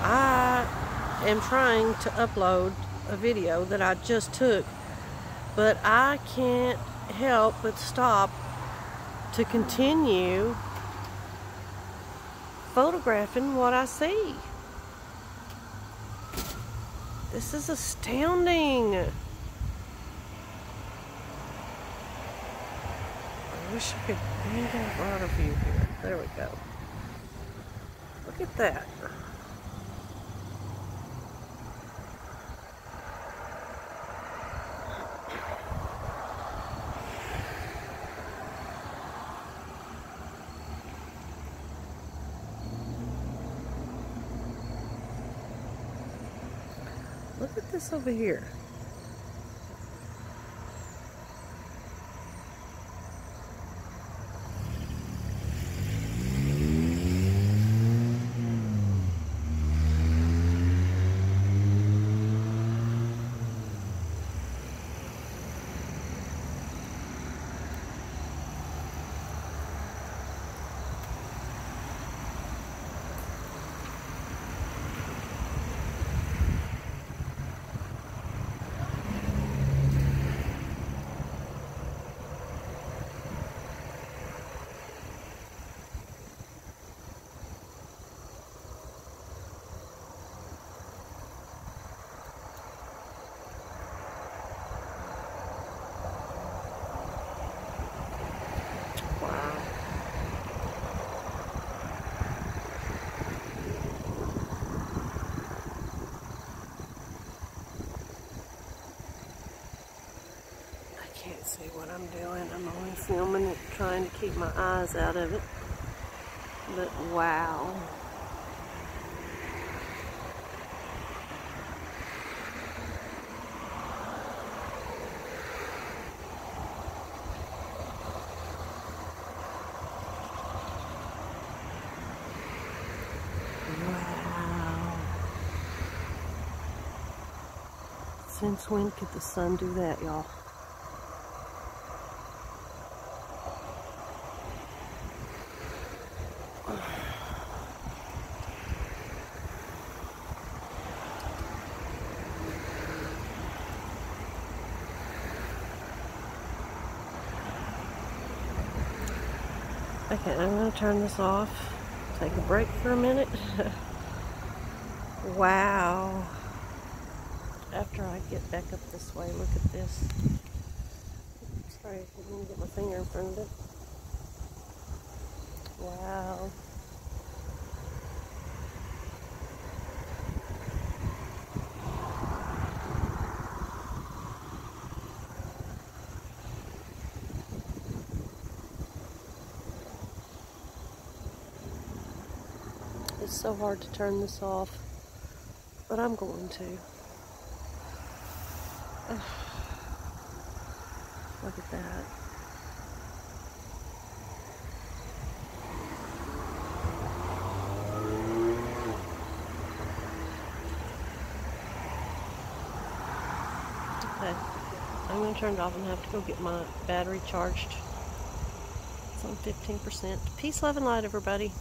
I am trying to upload a video that I just took, but I can't help but stop to continue photographing what I see. This is astounding. I wish I could get a broader view here. There we go. Look at that. Look at this over here. Wow. I can't see what I'm doing. I'm only filming it, trying to keep my eyes out of it. But wow. Wow. Since when could the sun do that, y'all? Okay, I'm going to turn this off. Take a break for a minute. wow. After I get back up this way, look at this. Sorry, I didn't get my finger in front of it. Wow. It's so hard to turn this off, but I'm going to. Look at that. Okay, I'm going to turn it off and have to go get my battery charged. It's on 15%. Peace, love, and light, everybody.